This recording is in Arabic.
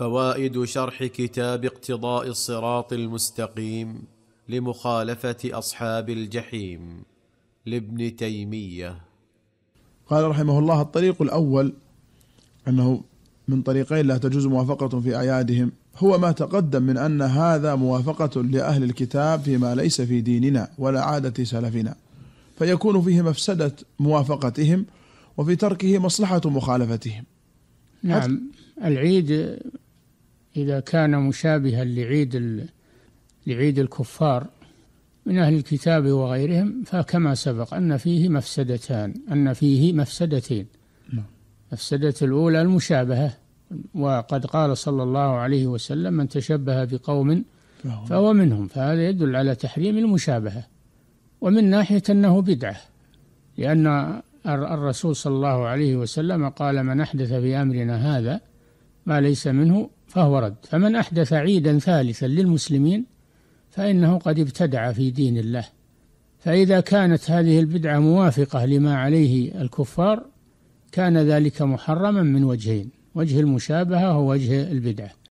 فوائد شرح كتاب اقتضاء الصراط المستقيم لمخالفة أصحاب الجحيم لابن تيمية. قال رحمه الله الطريق الأول أنه من طريقين لا تجوز موافقة في أعيادهم. هو ما تقدم من أن هذا موافقة لأهل الكتاب فيما ليس في ديننا ولا عادة سلفنا فيكون فيه مفسدة موافقتهم وفي تركه مصلحة مخالفتهم. نعم العيد إذا كان مشابها لعيد لعيد الكفار من أهل الكتاب وغيرهم فكما سبق أن فيه مفسدتان أن فيه مفسدتين نعم. مفسدة الأولى المشابهة وقد قال صلى الله عليه وسلم من تشبه بقوم فهو منهم فهذا يدل على تحريم المشابهة ومن ناحية أنه بدعة لأن الرسول صلى الله عليه وسلم قال من أحدث في أمرنا هذا ما ليس منه فهو رد. فمن أحدث عيدا ثالثا للمسلمين فإنه قد ابتدع في دين الله. فإذا كانت هذه البدعة موافقة لما عليه الكفار كان ذلك محرما من وجهين وجه المشابهة ووجه البدعة.